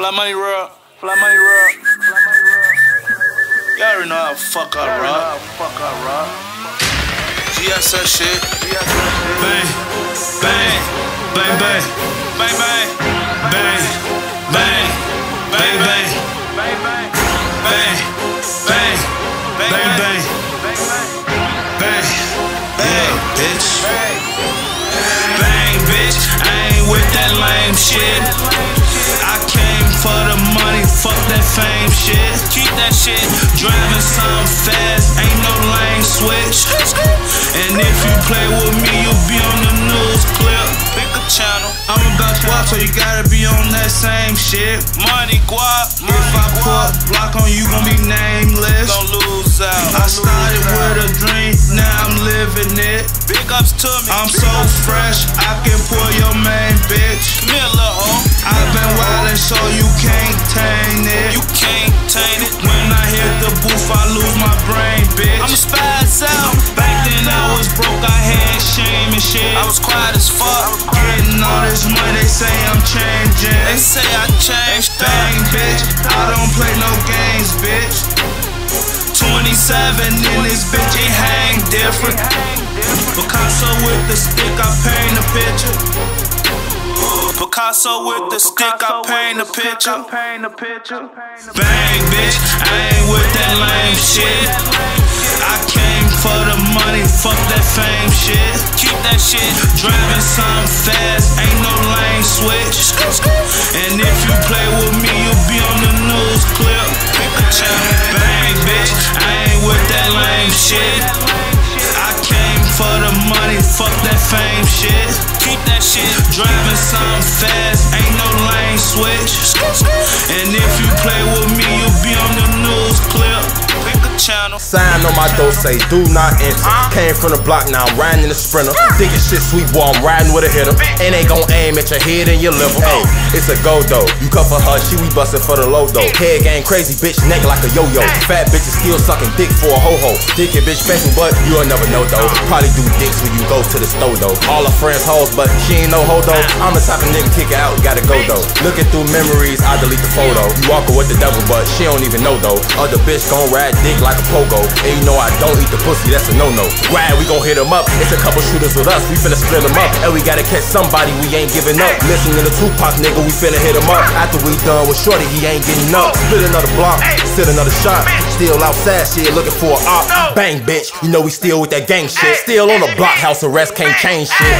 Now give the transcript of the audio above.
Fly money rock. Fly money rock. Fly money rock. You already know how fuck I rock. Fuck I rock. GSS shit. Bang, bang, bang, bang, Bang bang. bang, bang, bang, bang, Bang bang. bang, bang, bang, bang, bang, bang, bitch. Bang, bitch. I ain't with that lame shit. If you play with me, you'll be on the news clip. Pick a channel. I'm about guap, so you gotta be on that same shit. Money guap. If I put block on you, gon' be nameless. Don't lose out. I started with a dream, now I'm living it. Big ups to me. I'm so fresh, I can pull your main bitch. Come here, little hoe. I've been wildin', so you can't tame it. You can't tame it. When I hit the booth, I lose my brain, bitch. I'ma spaz 27 in this bitch, it hang different. Picasso with the stick, I paint a picture. Picasso with the stick, I paint a picture. Bang, bitch, I ain't with that lame shit. I came for the money, fuck that fame shit. Keep that shit. Driving some fast, shit. I came for the money, fuck that fame shit. Keep that shit. Driving some fast, ain't no lane switch. And if you play with me, you'll be on the news clip. Pick a channel. Sign on my door say do not enter. Came from the block, now I'm riding in a sprinter. Thinking shit sweet, boy, I'm riding with a hitter. And they gon' aim at your head and your liver. Hey, it's a go though. You cut for her, she we bustin' for the low though. Head game crazy, bitch, neck like a yo-yo. Fat bitches still sucking dick for a ho-ho. Dick and bitch facing, but you'll never know though. Probably do dicks when you go to the store though. All her friends hoes, but she ain't no hoe though. I'm the type of nigga kick her out, gotta go though. Looking through memories, I delete the photo. You walkin' with the devil, but she don't even know though. Other bitch gon' ride dick like a pogo. You know I don't eat the pussy, that's a no-no. Ride, we gon' hit 'em up. It's a couple shooters with us, we finna split 'em up. And we gotta catch somebody, we ain't giving up. Listening to Tupac, nigga, we finna hit 'em up. After we done with Shorty, he ain't getting up. Oh. Split another block, sit another shot. Still outside, shit, looking for a op. Bang, bitch, you know we still with that gang shit. Still on the block, house arrest, can't change shit.